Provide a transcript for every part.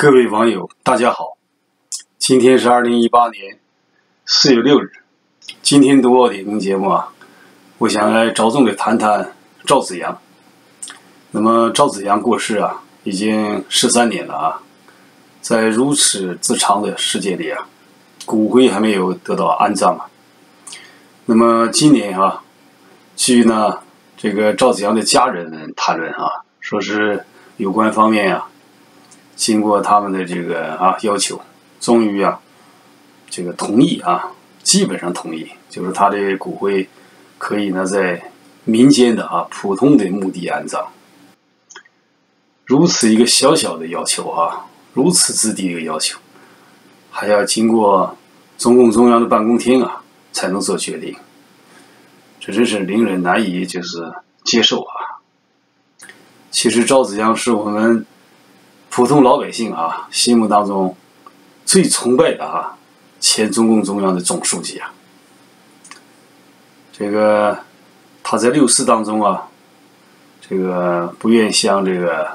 各位网友，大家好！今天是二零一八年四月六日。今天读奥点评节目啊，我想来着重的谈谈赵子阳。那么赵子阳过世啊，已经十三年了啊，在如此之长的时间里啊，骨灰还没有得到安葬啊。那么今年啊，据呢这个赵子阳的家人谈论啊，说是有关方面啊。经过他们的这个啊要求，终于啊，这个同意啊，基本上同意，就是他的骨灰可以呢在民间的啊普通的墓地安葬。如此一个小小的要求啊，如此之低的要求，还要经过中共中央的办公厅啊才能做决定，这真是令人难以就是接受啊。其实赵子阳是我们。普通老百姓啊，心目当中最崇拜的啊，前中共中央的总书记啊，这个他在六四当中啊，这个不愿向这个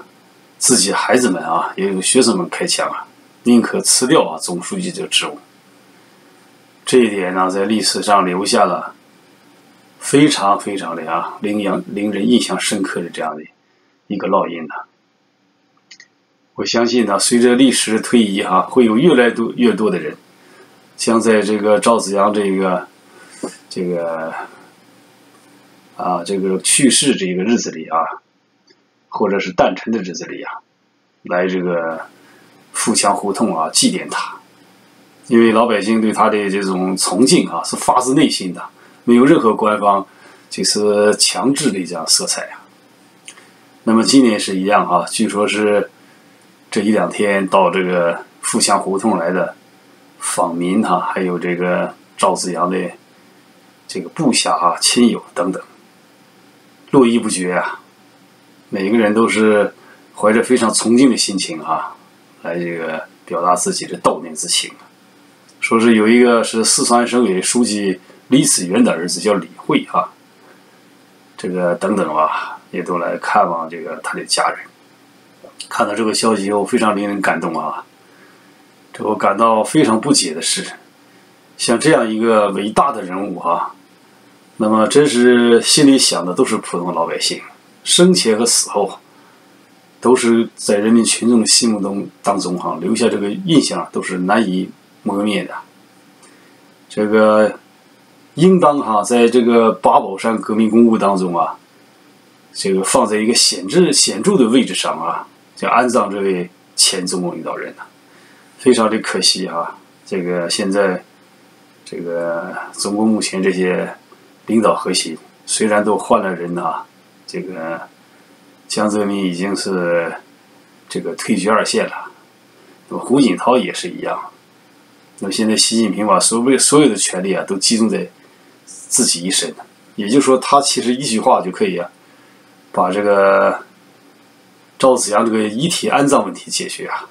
自己孩子们啊，也有学生们开枪啊，宁可辞掉啊总书记这个职务。这一点呢，在历史上留下了非常非常的啊，令人令人印象深刻的这样的一个烙印呢。我相信呢，随着历史的推移，哈，会有越来多越多的人，将在这个赵子阳这个这个啊这个去世这个日子里啊，或者是诞辰的日子里啊，来这个富强胡同啊祭奠他，因为老百姓对他的这种崇敬啊是发自内心的，没有任何官方就是强制的这样色彩啊。那么今年是一样啊，据说是。这一两天到这个富强胡同来的访民哈，还有这个赵子阳的这个部下啊、亲友等等，络绎不绝啊。每个人都是怀着非常崇敬的心情啊，来这个表达自己的悼念之情。说是有一个是四川省委书记李子元的儿子叫李慧哈，这个等等吧，也都来看望这个他的家人。看到这个消息以后，非常令人感动啊！这我感到非常不解的是，像这样一个伟大的人物啊，那么真是心里想的都是普通老百姓，生前和死后，都是在人民群众心目中当中哈留下这个印象，都是难以磨灭的。这个应当哈在这个八宝山革命公墓当中啊，这个放在一个显著显著的位置上啊。就安葬这位前中共领导人呢，非常的可惜哈。这个现在，这个中共目前这些领导核心虽然都换了人呐，这个江泽民已经是这个退居二线了，那么胡锦涛也是一样。那么现在习近平把所有所有的权利啊都集中在自己一身，也就是说，他其实一句话就可以啊，把这个。赵子阳这个遗体安葬问题解决啊，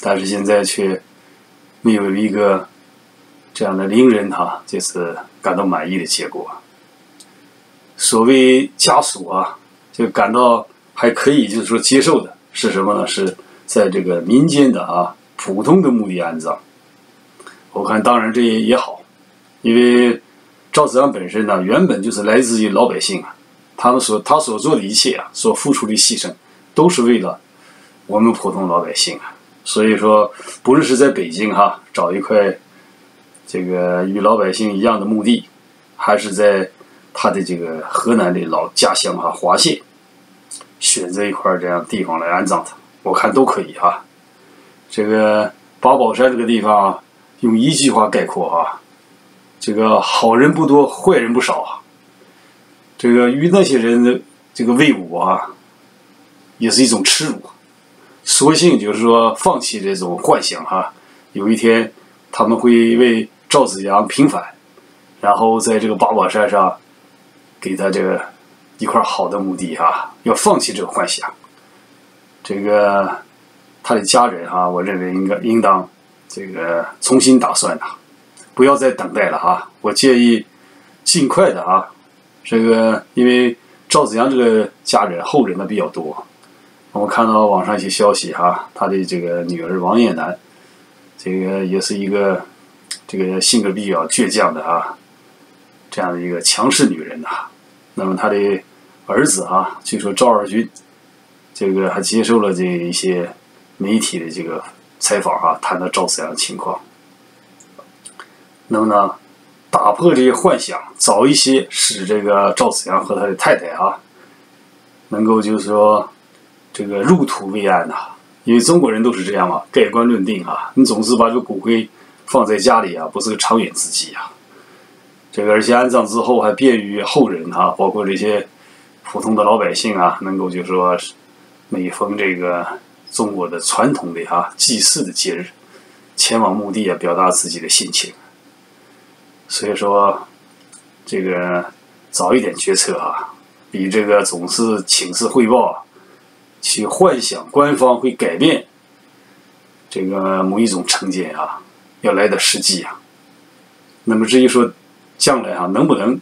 但是现在却没有一个这样的令人哈就是感到满意的结果。所谓家属啊，就感到还可以，就是说接受的是什么呢？是在这个民间的啊普通的墓地安葬。我看当然这也也好，因为赵子阳本身呢原本就是来自于老百姓啊，他们所他所做的一切啊，所付出的牺牲。都是为了我们普通老百姓啊，所以说，不论是在北京哈找一块这个与老百姓一样的墓地，还是在他的这个河南的老家乡哈滑县选择一块这样地方来安葬他，我看都可以哈。这个八宝山这个地方，用一句话概括啊，这个好人不多，坏人不少啊。这个与那些人的这个为伍啊。也是一种耻辱，索性就是说放弃这种幻想哈。有一天他们会为赵子阳平反，然后在这个八宝山上给他这个一块好的墓地哈。要放弃这个幻想，这个他的家人哈，我认为应该应当这个重新打算呐，不要再等待了啊。我建议尽快的啊，这个因为赵子阳这个家人后人呢比较多。我看到网上一些消息哈，他的这个女儿王艳楠，这个也是一个这个性格比较倔强的啊，这样的一个强势女人呐。那么他的儿子啊，据说赵二军，这个还接受了这一些媒体的这个采访啊，谈到赵子阳的情况。那么呢，打破这些幻想，早一些使这个赵子阳和他的太太啊，能够就是说这个入土为安呐。因为中国人都是这样嘛，盖棺论定啊，你总是把这个骨灰放在家里啊，不是个长远之计啊。这个而且安葬之后还便于后人啊，包括这些普通的老百姓啊，能够就说每逢这个中国的传统的哈祭祀的节日，前往墓地啊，表达自己的心情。所以说，这个早一点决策啊，比这个总是请示汇报啊，去幻想官方会改变这个某一种成见啊，要来的实际啊。那么至于说将来啊，能不能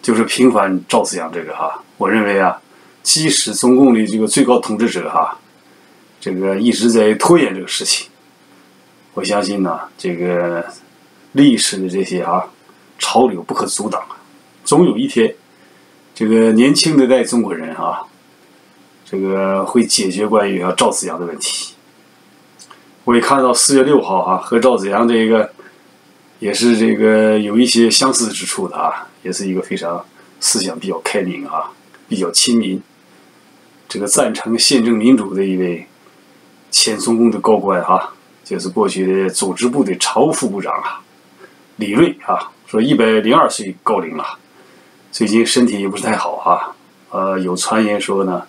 就是平反赵子阳这个哈，我认为啊，即使中共的这个最高统治者哈，这个一直在拖延这个事情，我相信呢，这个。历史的这些啊潮流不可阻挡啊，总有一天，这个年轻的代中国人啊，这个会解决关于啊赵子阳的问题。我也看到四月六号啊和赵子阳这个也是这个有一些相似之处的啊，也是一个非常思想比较开明啊，比较亲民，这个赞成宪政民主的一位前中共的高官啊，就是过去的组织部的常务副部长啊。李瑞啊，说一百零二岁高龄了，最近身体也不是太好啊。呃，有传言说呢，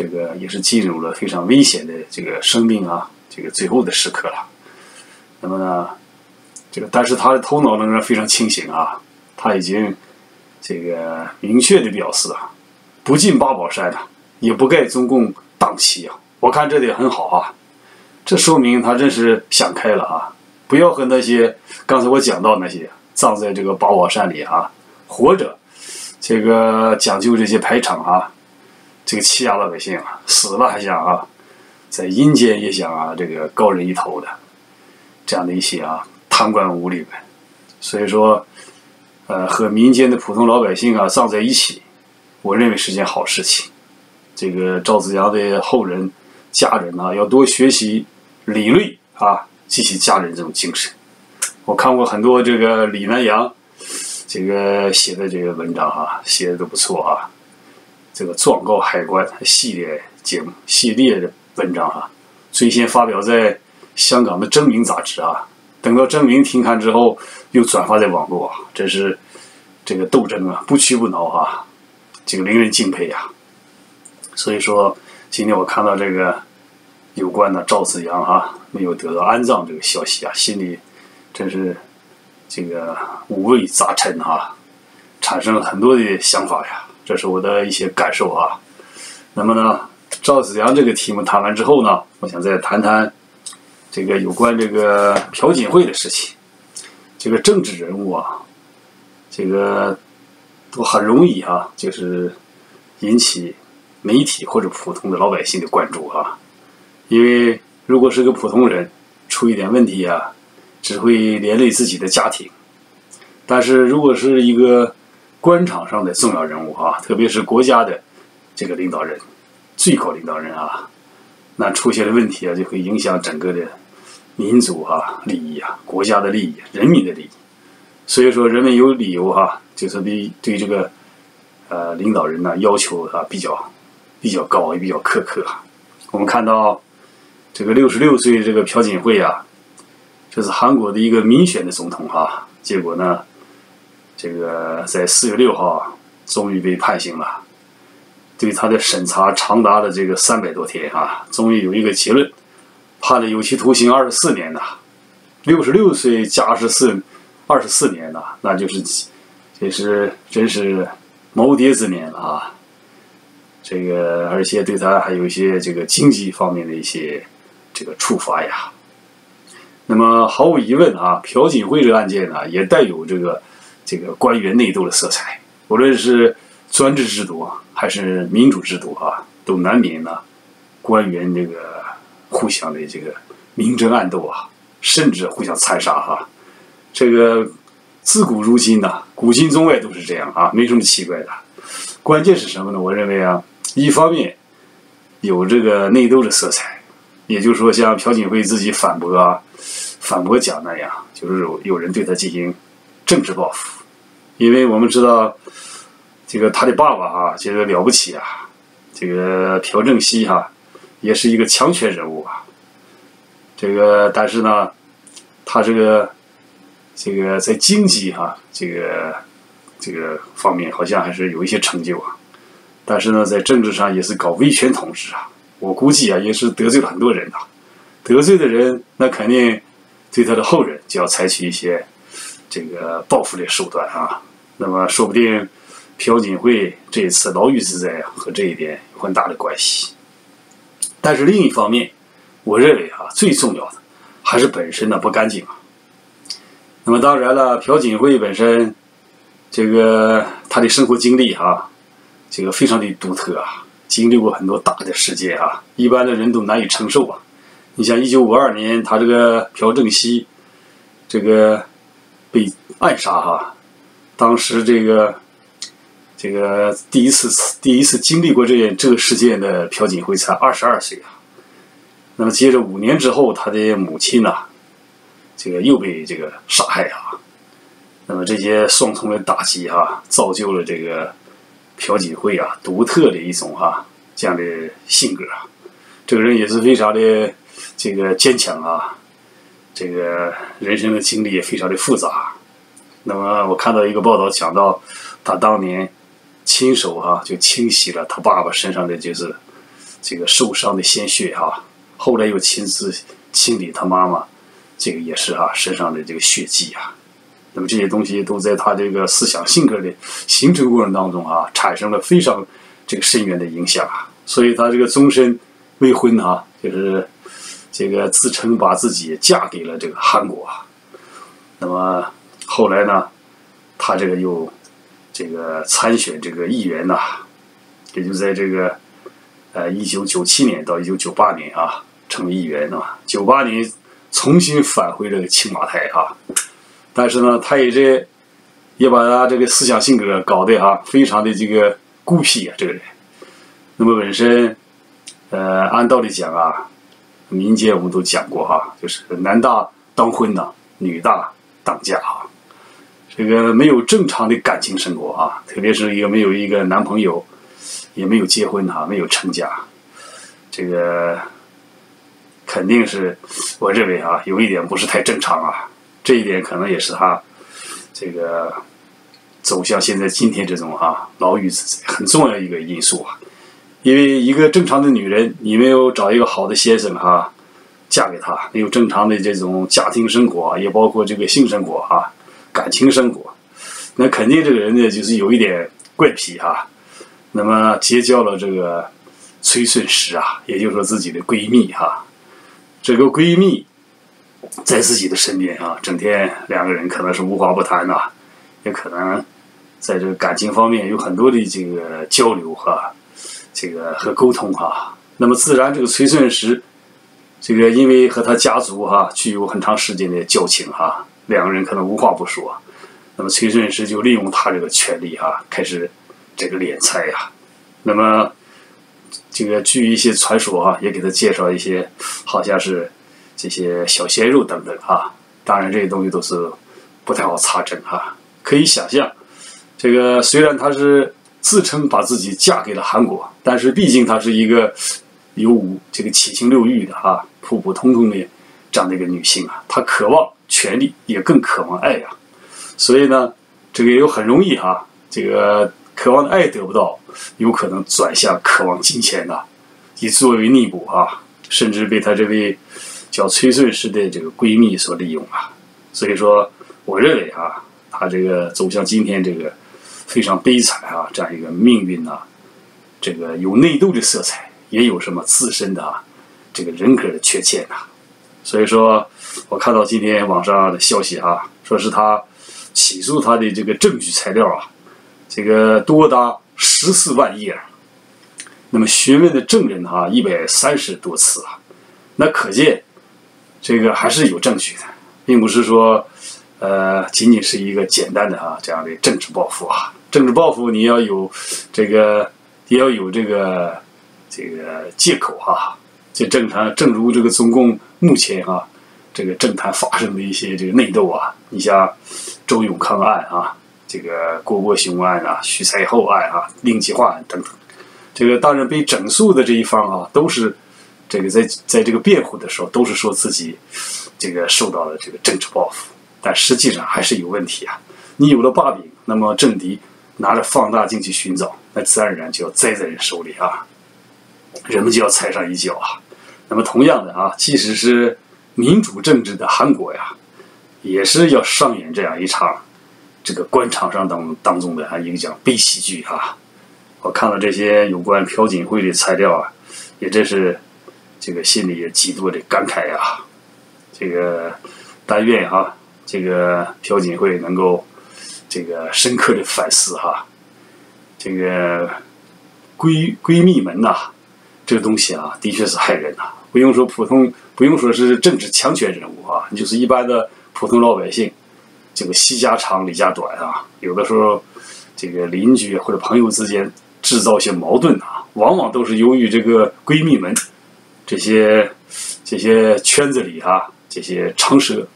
这个也是进入了非常危险的这个生命啊，这个最后的时刻了。那么呢，这个但是他的头脑仍然非常清醒啊，他已经这个明确的表示啊，不进八宝山了，也不盖中共党旗啊。我看这点很好啊，这说明他真是想开了啊。不要和那些刚才我讲到那些葬在这个八宝山里啊，活着这个讲究这些排场啊，这个欺压老百姓啊，死了还想啊，在阴间也想啊，这个高人一头的这样的一些啊贪官污吏们，所以说，呃，和民间的普通老百姓啊葬在一起，我认为是件好事情。这个赵子阳的后人家人啊，要多学习李瑞啊。及其家人这种精神，我看过很多这个李南阳这个写的这个文章啊，写的都不错啊。这个状告海关系列节目系列的文章哈，最先发表在香港的《证明》杂志啊，等到《证明》停刊之后，又转发在网络，真是这个斗争啊，不屈不挠啊，这个令人敬佩呀。所以说，今天我看到这个。有关的赵子阳啊，没有得到安葬这个消息啊，心里真是这个五味杂陈啊，产生了很多的想法呀。这是我的一些感受啊。那么呢，赵子阳这个题目谈完之后呢，我想再谈谈这个有关这个朴槿惠的事情。这个政治人物啊，这个都很容易啊，就是引起媒体或者普通的老百姓的关注啊。因为如果是个普通人，出一点问题啊，只会连累自己的家庭；但是如果是一个官场上的重要人物啊，特别是国家的这个领导人、最高领导人啊，那出现了问题啊，就会影响整个的民族啊利益啊、国家的利益、人民的利益。所以说，人们有理由哈，就是对对这个呃领导人呢要求啊比较比较高，也比较苛刻。我们看到。这个六十六岁这个朴槿惠啊，这是韩国的一个民选的总统哈。结果呢，这个在四月六号终于被判刑了，对他的审查长达了这个三百多天啊，终于有一个结论，判了有期徒刑二十四年呐。六十六岁加二十四二十四年呐，那就是这是真是耄耋之年了啊。这个而且对他还有一些这个经济方面的一些。这个处罚呀，那么毫无疑问啊，朴槿惠这个案件呢，也带有这个这个官员内斗的色彩。无论是专制制度啊还是民主制度啊，都难免呢官员这个互相的这个明争暗斗啊，甚至互相残杀哈。这个自古如今呐，古今中外都是这样啊，没什么奇怪的。关键是什么呢？我认为啊，一方面有这个内斗的色彩，也就是说，像朴槿惠自己反驳啊，反驳讲那样，就是有有人对他进行政治报复，因为我们知道这个他的爸爸啊，这个了不起啊，这个朴正熙哈，也是一个强权人物啊。这个但是呢，他这个这个在经济哈，这个。这个方面好像还是有一些成就啊，但是呢，在政治上也是搞威权统治啊。我估计啊，也是得罪了很多人啊。得罪的人，那肯定对他的后人就要采取一些这个报复的手段啊。那么，说不定朴槿惠这一次牢狱之灾啊，和这一点有很大的关系。但是另一方面，我认为啊，最重要的还是本身的不干净啊。那么当然了，朴槿惠本身。这个他的生活经历啊，这个非常的独特啊，经历过很多大的事件啊，一般的人都难以承受啊。你像一九五二年，他这个朴正熙这个被暗杀哈，当时这个这个第一次第一次经历过这件这个事件的朴槿惠才二十二岁啊。那么接着五年之后，他的母亲呢，这个又被这个杀害啊。那么这些双重的打击哈，造就了这个朴槿惠啊独特的一种哈这样的性格啊。这个人也是非常的这个坚强啊，这个人生的经历也非常的复杂。那么我看到一个报道讲到，他当年亲手哈就清洗了他爸爸身上的就是这个受伤的鲜血哈，后来又亲自清理他妈妈这个也是哈身上的这个血迹啊。那么这些东西都在他这个思想性格的形成过程当中啊，产生了非常这个深远的影响啊。所以他这个终身未婚啊，就是这个自称把自己嫁给了这个韩国。那么后来呢，他这个又这个参选这个议员呐，也就在这个呃一九九七年到一九九八年啊，成为议员呢。九八年重新返回这个青瓦台啊。但是呢，他也这也把他这个思想性格搞得啊非常的这个孤僻啊，这个人。那么本身，呃，按道理讲啊，民间我们都讲过哈，就是男大当婚呐，女大当嫁啊。这个没有正常的感情生活啊，特别是一个没有一个男朋友，也没有结婚哈，没有成家，这个肯定是我认为啊，有一点不是太正常啊。这一点可能也是他这个走向现在今天这种哈牢狱之灾很重要一个因素啊，因为一个正常的女人，你没有找一个好的先生哈，嫁给他，没有正常的这种家庭生活，也包括这个性生活啊，感情生活，那肯定这个人呢就是有一点怪癖哈。那么结交了这个崔顺实啊，也就是说自己的闺蜜哈，这个闺蜜。在自己的身边啊，整天两个人可能是无话不谈呐，也可能在这个感情方面有很多的这个交流哈，这个和沟通哈。那么自然，这个崔顺实，这个因为和他家族哈具有很长时间的交情哈，两个人可能无话不说。那么崔顺实就利用他这个权利哈，开始这个敛财呀。那么这个据一些传说啊，也给他介绍一些，好像是。这些小鲜肉等等啊，当然这些东西都是不太好查证哈。可以想象，这个虽然他是自称把自己嫁给了韩国，但是毕竟她是一个有五这个七情六欲的哈，普普通通的这样的一个女性啊，她渴望权力，也更渴望爱呀。所以呢，这个又很容易哈，这个渴望的爱得不到，有可能转向渴望金钱的，以作为弥补啊，甚至被他这位。叫崔顺实的这个闺蜜所利用啊，所以说，我认为啊，她这个走向今天这个非常悲惨啊，这样一个命运呢，这个有内斗的色彩，也有什么自身的啊，这个人格的缺陷呐。所以说，我看到今天网上的消息啊，说是他起诉他的这个证据材料啊，这个多达十四万页，那么询问的证人啊一百三十多次啊，那可见这个还是有证据的，并不是说呃仅仅是一个简单的啊这样的政治报复啊，政治报复你要有这个也要有这个这个借口哈，这正常，正如这个中共目前啊这个政坛发生的一些这个内斗啊，你像周永康案啊，这个郭国雄案啊，徐才厚案啊，令计划案等等。这个当然被整肃的这一方啊，都是这个在在这个辩护的时候，都是说自己这个受到了这个政治报复，但实际上还是有问题啊。你有了把柄，那么政敌拿着放大镜去寻找，那自然而然就要栽在人手里啊，人们就要踩上一脚啊。那么同样的啊，即使是民主政治的韩国呀，也是要上演这样一场这个官场上当当中的啊一个讲悲喜剧啊。我看了这些有关朴槿惠的材料啊，也真是这个心里也极度的感慨呀。这个但愿啊，这个朴槿惠能够这个深刻的反思哈。这个闺闺蜜们呐，这个东西啊，的确是害人呐。不用说普通，不用说是政治强权人物啊，就是一般的普通老百姓，这个西家长理家短啊，有的时候这个邻居或者朋友之间。制造一些矛盾啊，往往都是由于这个闺蜜们这些这些圈子里啊，这些长舌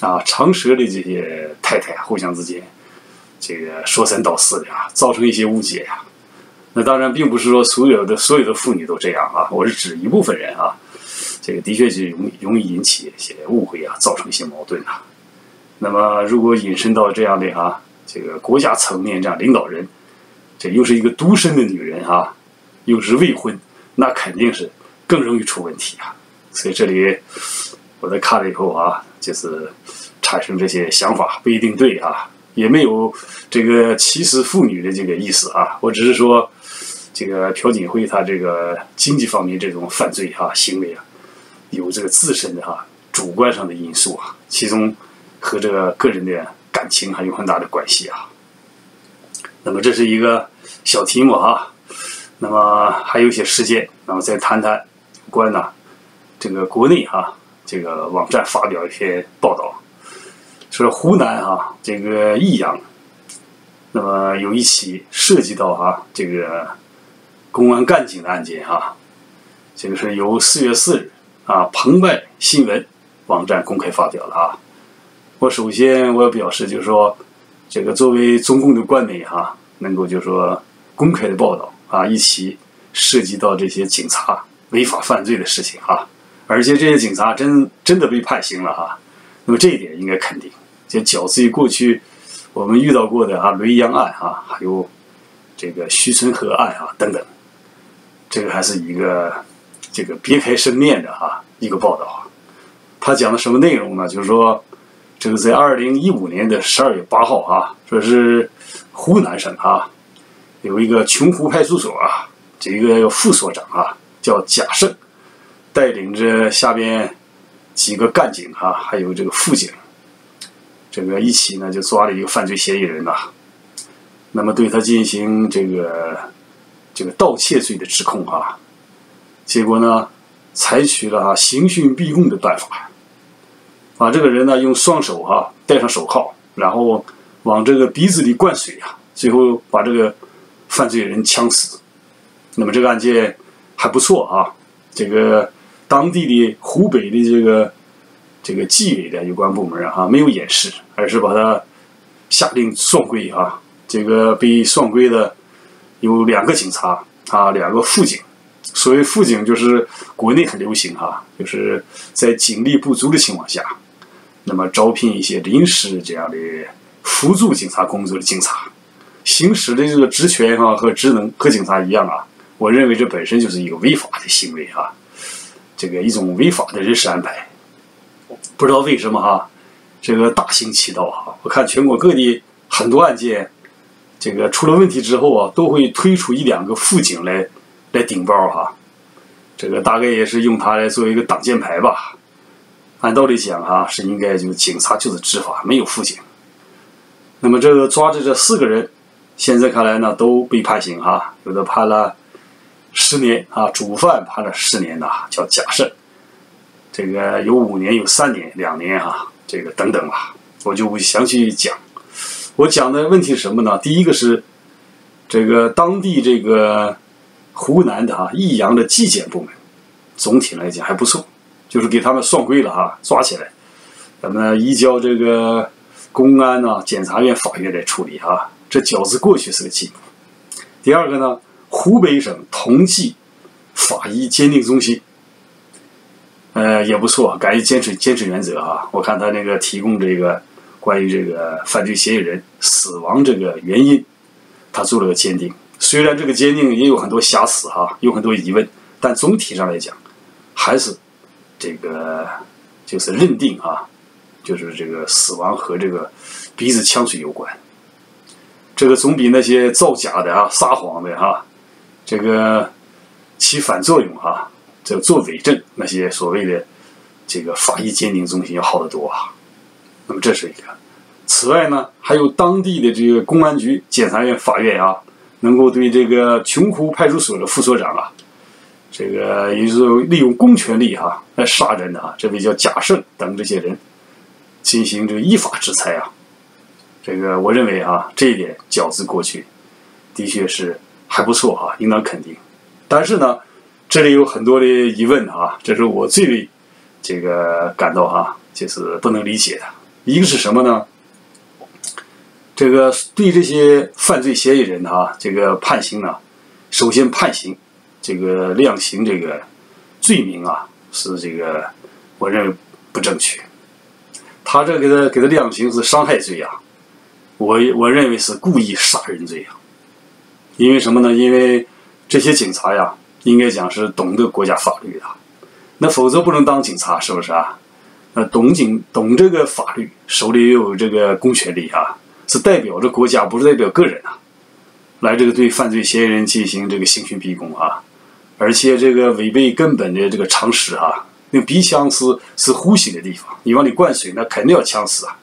啊长舌的这些太太互相之间这个说三道四的啊，造成一些误解呀。那当然并不是说所有的所有的妇女都这样啊，我是指一部分人啊，这个的确是容易容易引起一些误会啊，造成一些矛盾啊。那么如果引申到这样的啊，这个国家层面这样领导人。这又是一个独身的女人啊，又是未婚，那肯定是更容易出问题啊。所以这里我在看了以后啊，就是产生这些想法不一定对啊，也没有这个歧视妇女的这个意思啊。我只是说，这个朴槿惠她这个经济方面这种犯罪哈行为啊，有这个自身的哈主观上的因素啊，其中和这个个人的感情还有很大的关系啊。那么这是一个。小题目哈，那么还有一些时间，那么再谈谈关呢这个国内哈这个网站发表一些报道，说湖南哈这个益阳，那么有一起涉及到哈这个公安干警的案件哈，这个是由四月四日啊澎湃新闻网站公开发表了啊。我首先我要表示就是说，这个作为中共的官媒哈，能够就是说。公开的报道啊，一起涉及到这些警察违法犯罪的事情啊，而且这些警察真真的被判刑了哈。那么这一点应该肯定，就较之于过去我们遇到过的啊雷洋案啊，还有这个徐春河案啊等等，这个还是一个这个别开生面的啊一个报道。他讲的什么内容呢？就是说，这个在二零一五年的十二月八号啊，说是湖南省啊。有一个琼湖派出所啊，这个副所长啊叫贾胜，带领着下边几个干警啊，还有这个副警，这个一起呢就抓了一个犯罪嫌疑人呐。那么对他进行这个这个盗窃罪的指控啊，结果呢采取了刑讯逼供的办法，把这个人呢用双手啊戴上手铐，然后往这个鼻子里灌水啊，最后把这个。犯罪人呛死，那么这个案件还不错啊。这个当地的湖北的这个这个纪委的有关部门啊，没有掩饰，而是把他下令双规啊。这个被双规的有两个警察啊，两个辅警。所谓辅警，就是国内很流行哈，就是在警力不足的情况下，那么招聘一些临时这样的辅助警察工作的警察。行使的这个职权哈和职能和警察一样啊，我认为这本身就是一个违法的行为啊，这个一种违法的人事安排。不知道为什么哈，这个大行其道哈，我看全国各地很多案件，这个出了问题之后啊，都会推出一两个辅警来来顶包哈，这个大概也是用它来作为一个挡箭牌吧。按道理讲哈，是应该就警察就是执法，没有辅警。那么这个抓着这四个人。现在看来呢，都被判刑哈，有的判了十年啊，主犯判了十年呐，叫贾胜。这个有五年，有三年，两年啊，这个等等吧，我就不详细讲。我讲的问题是什么呢？第一个是这个当地这个湖南的啊，益阳的纪检部门，总体来讲还不错，就是给他们算规了啊，抓起来，咱们移交这个公安呐、检察院、法院来处理啊，这饺子过去是个进步。第二个呢，湖北省同济法医鉴定中心，呃，也不错，敢于坚持坚持原则啊。我看他那个提供这个关于这个犯罪嫌疑人死亡这个原因，他做了个鉴定。虽然这个鉴定也有很多瑕疵哈，有很多疑问，但总体上来讲，还是这个就是认定啊，就是这个死亡和这个鼻子呛水有关。这个总比那些造假的啊、撒谎的哈，这个起反作用哈，这做伪证那些所谓的这个法医鉴定中心要好得多啊。那么这是一个。此外呢，还有当地的这个公安局、检察院、法院啊，能够对这个琼湖派出所的副所长啊，这个也就是利用公权力哈来杀人的啊，这位叫贾胜等这些人进行这个依法制裁啊。这个我认为啊，这一点饺子过去的确是还不错啊，应当肯定。但是呢，这里有很多的疑问啊，这是我最为这个感到啊，就是不能理解的。一个是什么呢？这个对这些犯罪嫌疑人啊，这个判刑呢，首先判刑，这个量刑这个罪名啊，是这个我认为不正确。他这给他给他量刑是伤害罪啊。我我认为是故意杀人罪啊，因为什么呢？因为这些警察呀，应该讲是懂得国家法律的，那否则不能当警察，是不是啊？那懂警懂这个法律，手里又有这个公权力啊，是代表着国家，不是代表个人啊，来这个对犯罪嫌疑人进行这个刑讯逼供啊，而且这个违背根本的这个常识啊，那鼻腔是是呼吸的地方，你往里灌水，那肯定要呛死啊。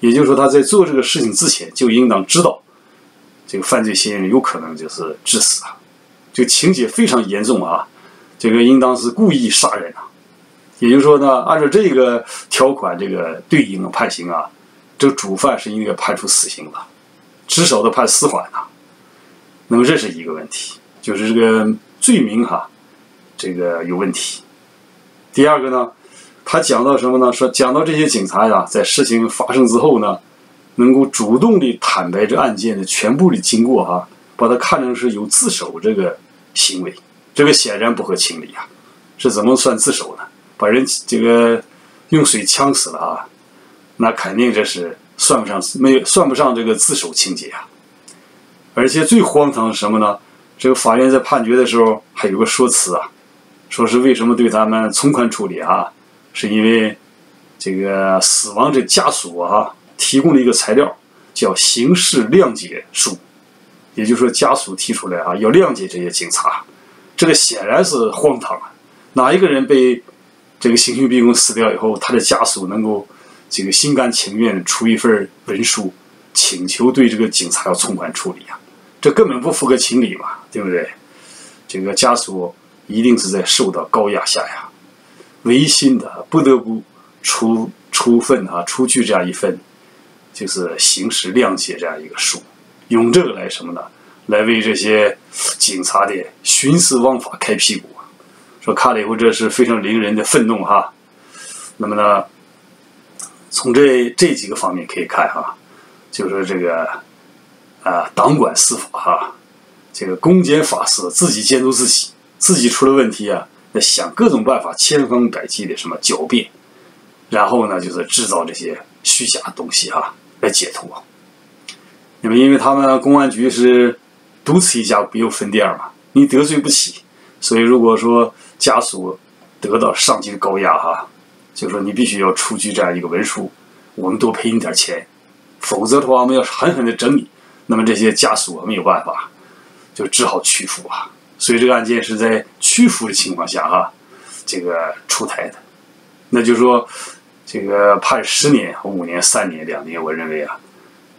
也就是说，他在做这个事情之前就应当知道，这个犯罪嫌疑人有可能就是致死啊，这个情节非常严重啊，这个应当是故意杀人啊。也就是说呢，按照这个条款，这个对应的判刑啊，这个主犯是应该判处死刑的，至少得判死缓啊。那么这是一个问题，就是这个罪名哈，这个有问题。第二个呢？他讲到什么呢？说讲到这些警察呀，在事情发生之后呢，能够主动的坦白这案件的全部的经过哈，把它看成是有自首这个行为，这个显然不合情理啊！是怎么算自首呢？把人这个用水呛死了啊，那肯定这是算不上没有算不上这个自首情节啊！而且最荒唐是什么呢？这个法院在判决的时候还有个说辞啊，说是为什么对他们从宽处理啊？是因为这个死亡者家属啊提供了一个材料，叫刑事谅解书，也就是说家属提出来啊要谅解这些警察，这个显然是荒唐啊！哪一个人被这个刑讯逼供死掉以后，他的家属能够这个心甘情愿出一份文书，请求对这个警察要从宽处理啊？这根本不符合情理嘛，对不对？这个家属一定是在受到高压下呀。违心的不得不出出份啊，出具这样一份，就是刑事谅解这样一个书，用这个来什么呢？来为这些警察的徇私枉法开屁股！说看了以后，这是非常令人的愤怒哈。那么呢，从这这几个方面可以看哈，就是这个啊，党管司法哈，这个公检法司自己监督自己，自己出了问题啊。那想各种办法，千方百计的什么狡辩，然后呢，就是制造这些虚假的东西啊，来解脱。那么，因为他们公安局是独此一家，没有分店嘛，你得罪不起，所以如果说家属得到上级的高压哈，就说你必须要出具这样一个文书，我们多赔你点钱，否则的话，我们要狠狠的整你。那么这些家属没有办法，就只好屈服啊。所以这个案件是在屈服的情况下哈，这个出台的，那就是说，这个判十年、五年、三年、两年，我认为啊，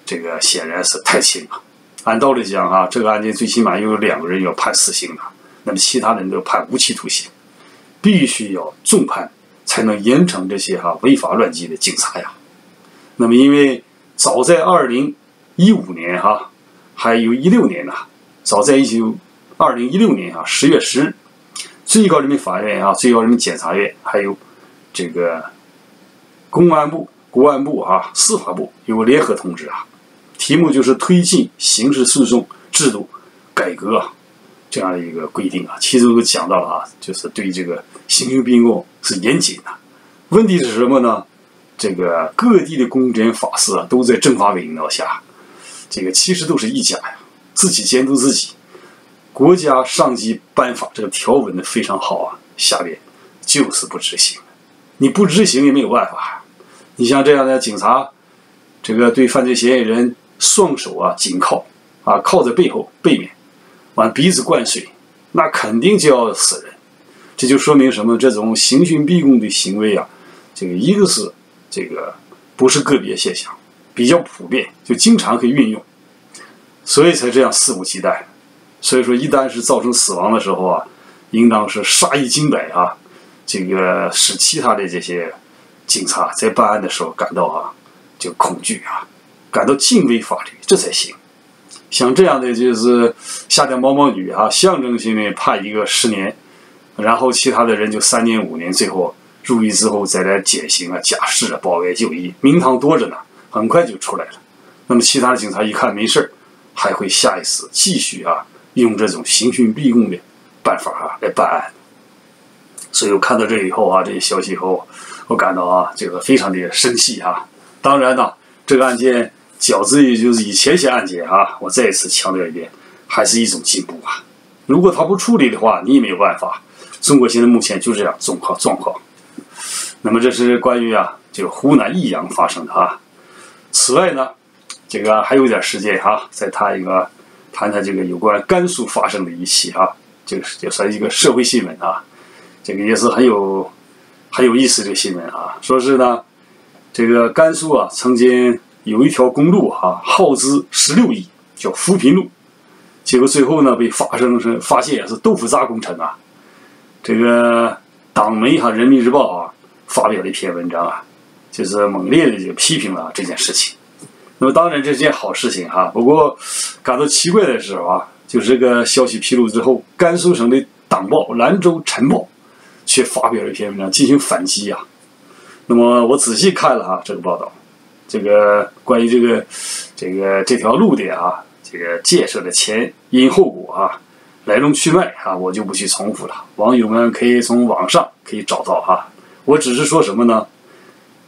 这个显然是太轻了。按道理讲啊，这个案件最起码有两个人要判死刑的，那么其他人都判无期徒刑，必须要重判才能严惩这些哈违法乱纪的警察呀。那么因为早在二零一五年哈，还有一六年呢，早在一九二零一六年啊十月十日，最高人民法院啊、最高人民检察院还有这个公安部、国安部啊、司法部有个联合通知啊，题目就是推进刑事诉讼制度改革啊。这样的一个规定啊，其中都讲到了啊，就是对这个刑讯逼供是严谨的。问题是什么呢？这个各地的公检法司啊，都在政法委领导下，这个其实都是一家呀，自己监督自己。国家上级颁法这个条文呢非常好啊，下边就是不执行。你不执行也没有办法。你像这样的警察，这个对犯罪嫌疑人双手啊紧靠啊，靠在背后背面。往鼻子灌水，那肯定就要死人。这就说明什么？这种刑讯逼供的行为啊，这个一个是这个不是个别现象，比较普遍，就经常可以运用，所以才这样肆无忌惮。所以说，一旦是造成死亡的时候啊，应当是杀一儆百啊，这个使其他的这些警察在办案的时候感到啊，就恐惧啊，感到敬畏法律，这才行。像这样的就是下点毛毛雨啊，象征性的判一个十年，然后其他的人就三年五年，最后入狱之后再来减刑啊、假释啊、保外就医，名堂多着呢，很快就出来了。那么其他警察一看没事，还会下一次继续啊，用这种刑讯逼供的办法啊来办案。所以我看到这以后啊，这些消息以后，我感到啊，这个非常的生气啊。当然呢，这个案件。较之于就是以前些案件啊，我再一次强调一遍，还是一种进步啊。如果他不处理的话，你也没有办法。中国现在目前就这样状况状况。那么这是关于啊这个湖南益阳发生的啊。此外呢，这个还有点时间哈，再谈一个谈谈这个有关甘肃发生的一起啊，这个也算一个社会新闻啊。这个也是很有很有意思的新闻啊。说是呢，这个甘肃啊曾经。有一条公路哈，耗资十六亿，叫扶贫路，结果最后呢被发生是发现也是豆腐渣工程啊。这个党媒哈《人民日报》啊发表了一篇文章啊，就是猛烈的就批评了这件事情。那么当然这是件好事情哈，不过感到奇怪的时候啊，就是这个消息披露之后，甘肃省的党报《兰州晨报》却发表了一篇文章进行反击呀。那么我仔细看了哈这个报道。这个关于这个这个这条路的啊，这个建设的前因后果啊，来龙去脉啊，我就不去重复了。网友们可以从网上可以找到哈。我只是说什么呢？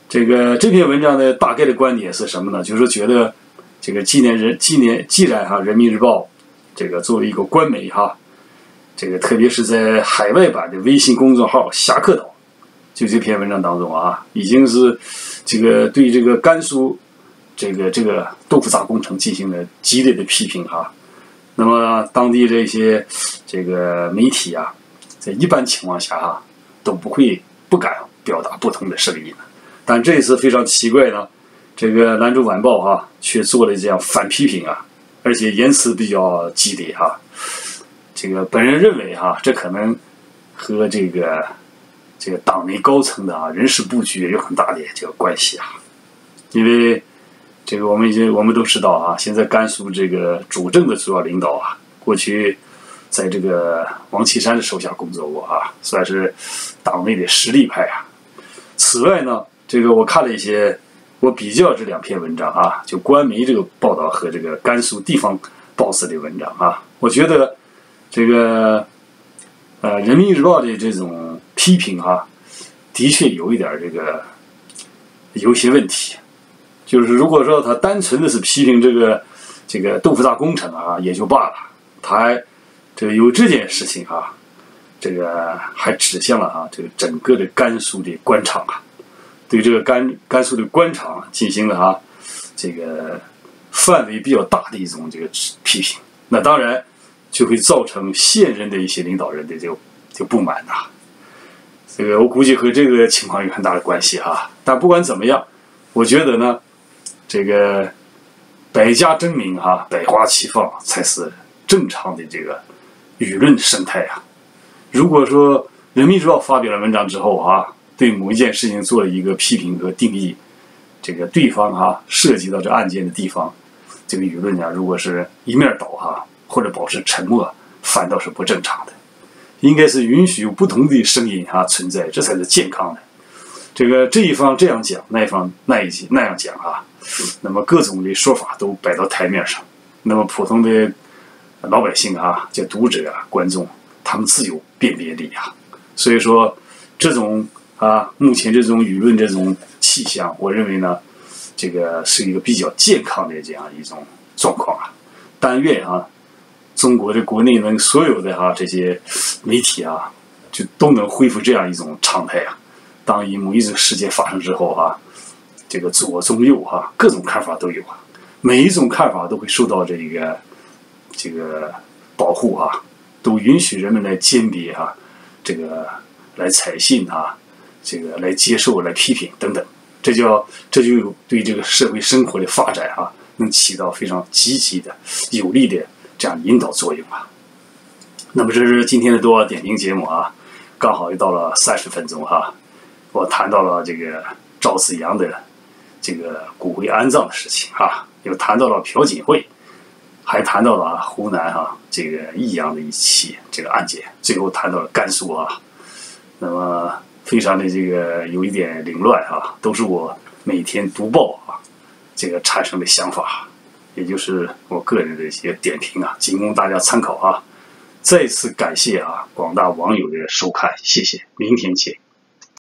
这个这篇文章的大概的观点是什么呢？就是觉得这个纪念人纪念既然哈《人民日报》这个作为一个官媒哈，这个特别是在海外版的微信公众号“侠客岛”，就这篇文章当中啊，已经是。这个对这个甘肃这个这个豆腐渣工程进行了激烈的批评哈，那么当地这些这个媒体啊，在一般情况下哈都不会不敢表达不同的声音，但这一次非常奇怪呢，这个兰州晚报啊却做了这样反批评啊，而且言辞比较激烈哈，这个本人认为哈，这可能和这个。这个党内高层的啊人事布局也有很大的这个关系啊，因为这个我们已经我们都知道啊，现在甘肃这个主政的主要领导啊，过去在这个王岐山的手下工作过啊，算是党内的实力派啊。此外呢，这个我看了一些，我比较这两篇文章啊，就官媒这个报道和这个甘肃地方报纸的文章啊，我觉得这个呃人民日报的这种。批评啊，的确有一点这个有些问题。就是如果说他单纯的是批评这个这个豆腐渣工程啊，也就罢了。他还这个有这件事情啊，这个还指向了啊，这个整个的甘肃的官场啊，对这个甘甘肃的官场进行了啊这个范围比较大的一种这个批评。那当然就会造成现任的一些领导人的这个这个不满呐。这个我估计和这个情况有很大的关系哈，但不管怎么样，我觉得呢，这个百家争鸣哈，百花齐放才是正常的这个舆论生态啊。如果说人民日报发表了文章之后啊，对某一件事情做了一个批评和定义，这个对方哈涉及到这案件的地方，这个舆论呢，如果是一面倒哈，或者保持沉默，反倒是不正常的。应该是允许有不同的声音啊存在，这才是健康的。这个这一方这样讲，那一方那一那样讲啊，那么各种的说法都摆到台面上，那么普通的老百姓啊，叫读者啊、观众，他们自有辨别力啊。所以说，这种啊，目前这种舆论这种气象，我认为呢，这个是一个比较健康的这样一种状况啊。但愿啊。中国的国内能所有的哈这些媒体啊，就都能恢复这样一种常态啊。当一某一种事件发生之后啊，这个左中右哈各种看法都有啊，每一种看法都会受到这个这个保护啊，都允许人们来鉴别啊，这个来采信啊，这个来接受来批评等等，这叫这就对这个社会生活的发展啊，能起到非常积极的有利的。这样引导作用啊。那么这是今天的多少点评节目啊，刚好又到了三十分钟哈。我谈到了这个赵子阳的这个骨灰安葬的事情啊，又谈到了朴槿惠，还谈到了湖南哈这个益阳的一起这个案件，最后谈到了甘肃啊。那么非常的这个有一点凌乱啊，都是我每天读报啊这个产生的想法。也就是我个人的一些点评啊，仅供大家参考啊。再次感谢啊广大网友的收看，谢谢，明天见。